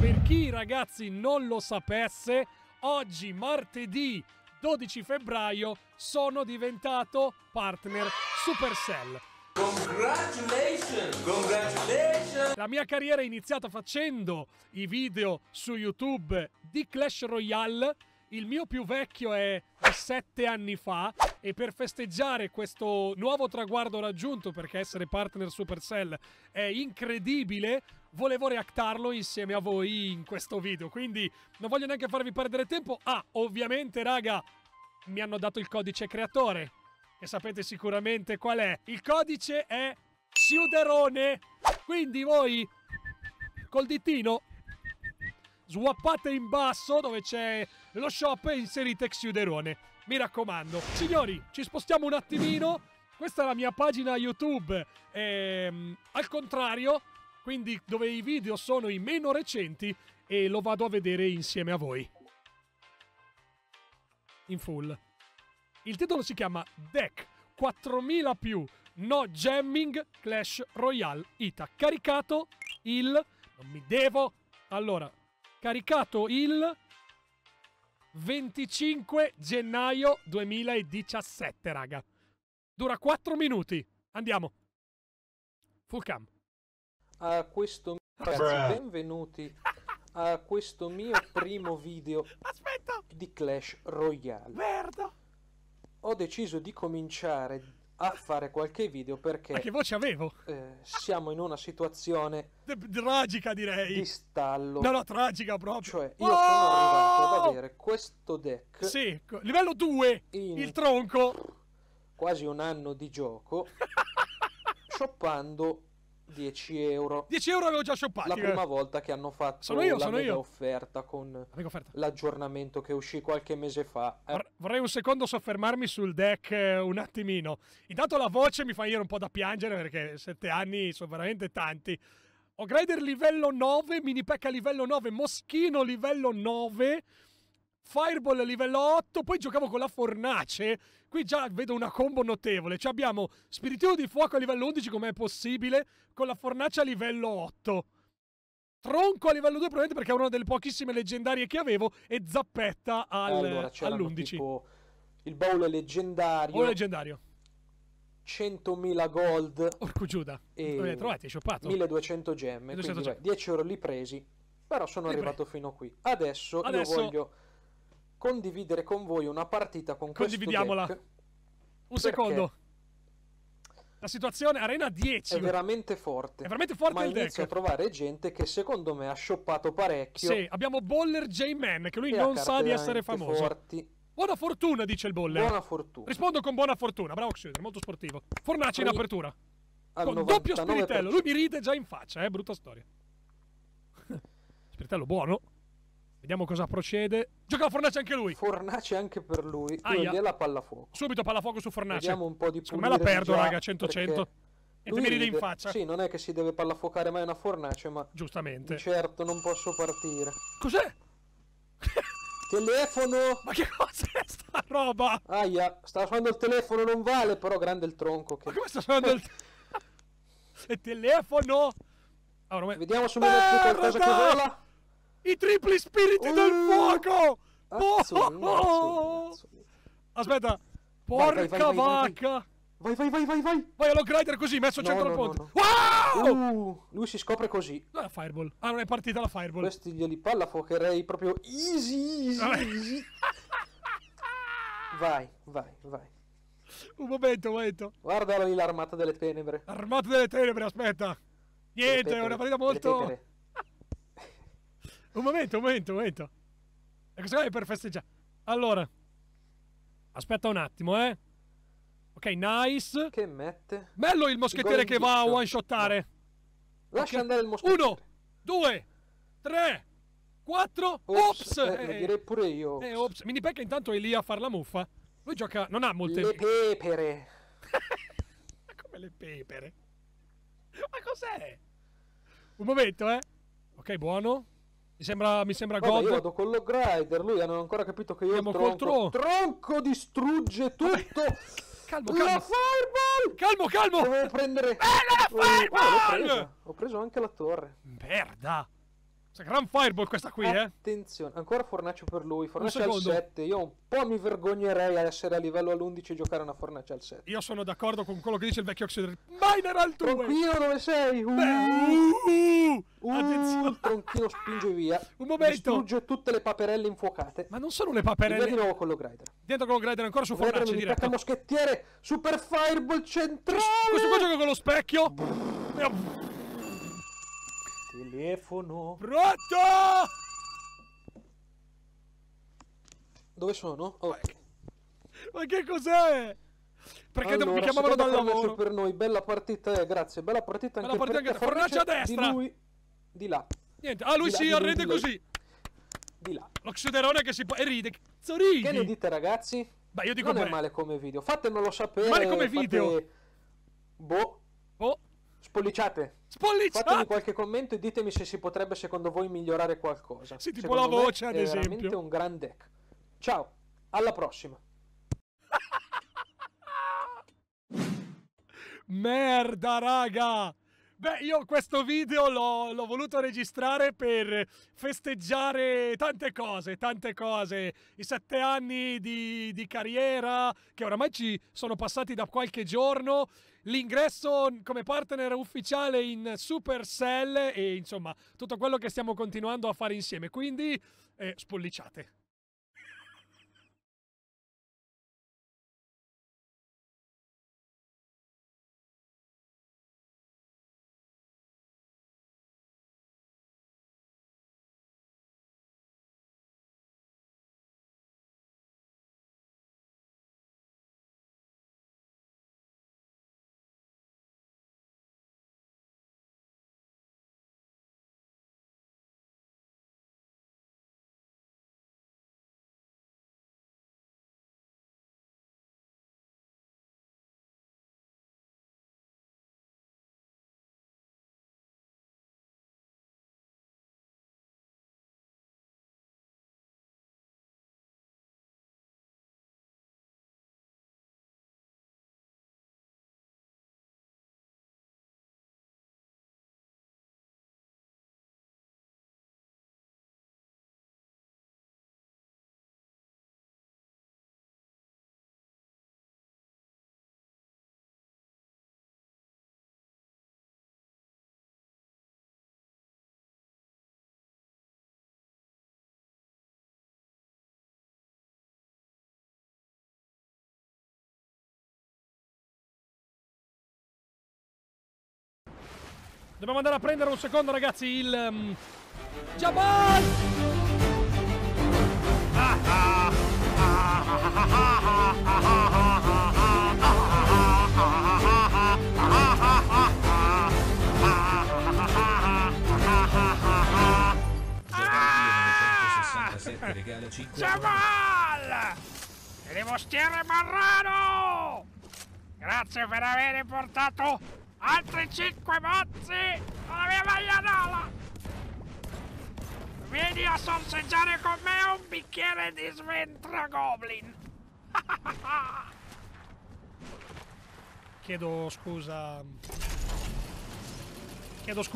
Per chi ragazzi non lo sapesse, oggi martedì 12 febbraio sono diventato partner Supercell. Congratulations! Congratulations! La mia carriera è iniziata facendo i video su YouTube di Clash Royale. Il mio più vecchio è di 7 anni fa e per festeggiare questo nuovo traguardo raggiunto, perché essere partner Supercell è incredibile, volevo reactarlo insieme a voi in questo video. Quindi non voglio neanche farvi perdere tempo. Ah, ovviamente, raga, mi hanno dato il codice creatore. E sapete sicuramente qual è. Il codice è Siuderone. Quindi voi col ditino swappate in basso dove c'è lo shop e inserite Xiuderone. Mi raccomando. Signori, ci spostiamo un attimino. Questa è la mia pagina YouTube. Ehm, al contrario, quindi dove i video sono i meno recenti e lo vado a vedere insieme a voi. In full. Il titolo si chiama Deck 4000 più No Jamming Clash Royale Ita. Caricato il... Non mi devo... Allora, caricato il 25 gennaio 2017, raga. Dura 4 minuti. Andiamo. Full cam. A questo ragazzi, benvenuti a questo mio primo video Aspetta. di Clash Royale. Merda. Ho deciso di cominciare a fare qualche video Ma perché che voce avevo? eh, siamo in una situazione tragica, direi. di stallo. No, no, tragica proprio. Cioè, io sono arrivato Oh! avere questo deck Sì, livello 2. in Il tronco. quasi un anno di gioco, shoppando 10 euro. 10 euro avevo già shoppati. La eh. prima volta che hanno fatto Sono io, la sono mega io. offerta con offerta. l'aggiornamento che uscì qualche mese fa. Eh, Vor- Vorrei un secondo soffermarmi sul deck eh, un attimino. Intanto la voce mi fa venire un po' da piangere perché 7 anni sono veramente tanti. Ho Grider livello 9, Mini Pekka livello 9, Moschino livello 9, Fireball livello 8, poi giocavo con la Fornace. Qui già vedo una combo notevole. Cioè abbiamo Spiritivo di Fuoco a livello 11 come è possibile, con la Fornace a livello 8. Tronco a livello 2 probabilmente perché è una delle pochissime leggendarie che avevo e Zappetta al, allora c'erano all'11. tipo il baule leggendario, O leggendario. 100.000 gold Orco Giuda. e Dove li hai trovati? Hai shoppato? 1200 gemme, 1200 quindi gemme. beh, 10 euro li presi, però sono Li arrivato fino qui. Adesso, Adesso- io voglio condividere con voi una partita con questo Condividiamola. Un secondo. La situazione Arena 10. È veramente forte. È veramente forte ma il inizio deck. a trovare gente che secondo me ha shoppato parecchio. Sì, abbiamo Boller J-Man che lui non sa di essere famoso. Forti. Buona fortuna, dice il Boller. Buona fortuna. Rispondo con buona fortuna. Bravo Xuder, molto sportivo. Fornaci in apertura. Con doppio 99%. spiritello. Lui mi ride già in faccia, eh, brutta storia. spiritello buono. Vediamo cosa procede. Gioca la Fornace anche lui. Fornace anche per lui. Aia. Quindi la pallafuoco. Subito pallafuoco su Fornace. Vediamo un po' di Secondo me la perdo, raga, 100-100. perché E lui mi ride in faccia. Sì, non è che si deve pallafuocare mai una fornace, ma Giustamente. certo non posso partire. Cos'è? Telefono! Ma che cos'è sta roba? Aia, sta suonando il telefono, non vale, però grande il tronco. Che... Ma come sta suonando il... il telefono? Allora, ma- Vediamo su Minecraft qualcosa che vola. I tripli spiriti del Uh! fuoco! Azzurri, Oh! azzurri, azzurri. Aspetta. Porca vai, vai, vai, vacca! Vai, vai, vai, vai, vai. Vai allo grider così, messo No, centro al no, no, ponte. no. Wow! Uh, lui si scopre così. Dov'è la fireball? Ah, non è partita la fireball. Questi glieli pallafuocherei proprio easy, easy, easy. Vai, vai, vai. Un momento, un momento. Guarda lì l'armata delle tenebre. Armato delle tenebre, aspetta. Niente, è una partita molto... Un momento, un momento, un momento. E cosa è per festeggiare? Allora. Aspetta un attimo, eh. Ok, nice. Che mette? Bello il moschettiere che va a one shottare. Lascia Ok. andare il moschettiere. Uno, due, tre, quattro. Ops, eh, Eh, direi pure io. eh, ops. Mini Pekka intanto è lì a far la muffa. Lui gioca... Non ha molte... Le pepere. Come le pepere. Ma cos'è? Un momento, eh. Ok, buono. Mi sembra, mi sembra Vabbè, io God. vado con lo grider, lui non ha ancora capito che io Andiamo tronco. tro- Tronco distrugge tutto. Calmo, La calmo. fireball! Calmo, calmo. Dovevo prendere... Eh, la Oh, oh, l'ho fireball! presa. Ho preso anche la torre. Merda. Gran fireball questa qui, eh. Attenzione, ancora fornace per lui, fornace al secondo. 7. Io un po' mi vergognerei a essere a livello all'11 e giocare una fornace al 7. Io sono d'accordo con quello che dice il vecchio Oxyder. Miner al 2! Tronchino, dove sei? Uh, Beh, uh, uh, attenzione. il tronchino spinge via. Un momento. Distrugge tutte le paperelle infuocate. Ma non sono le E via di paperelle. nuovo con lo grider. Dentro con lo Grider ancora su Grider fornace diretto. attacca moschettiere. Super fireball centrale. Questo qua gioca con lo specchio. E- Telefono. Pronto? Dove sono? Oh. Ma che cos'è? Perché Allora, mi chiamavano dal lavoro? per noi, bella partita, eh, grazie, bella partita Bella anche partita per te, anche- fornace a destra. Di lui, di là, Niente. Ah, lui si di lui. così. di là. L'oxiderone che si... E ride. Cazzo Che ne dite ragazzi? Beh, io dico non è beh. male come video, fatemelo sapere. Male come fate- video? Boh, Spolliciate. spolliciato. Fatemi qualche commento e ditemi se si potrebbe secondo voi migliorare qualcosa. Sì, tipo Secondo la voce, ad è esempio. veramente un gran deck. Ciao, alla prossima. Merda, raga! Beh, io questo video l'ho, voluto registrare per festeggiare tante cose, tante cose. I sette anni di, di carriera, che oramai ci sono passati da qualche giorno, l'ingresso come partner ufficiale in Supercell e insomma tutto quello che stiamo continuando a fare insieme. Quindi, eh, spolliciate. Dobbiamo andare a prendere un secondo, ragazzi, il... Um... Jabal! regala 5 Jamal! Filibustiere Marrano! Grazie per aver portato altri 5 mozzi alla mia maglianola! Vieni a sorseggiare con me un bicchiere di sventra goblin! Chiedo scusa... Chiedo scusa.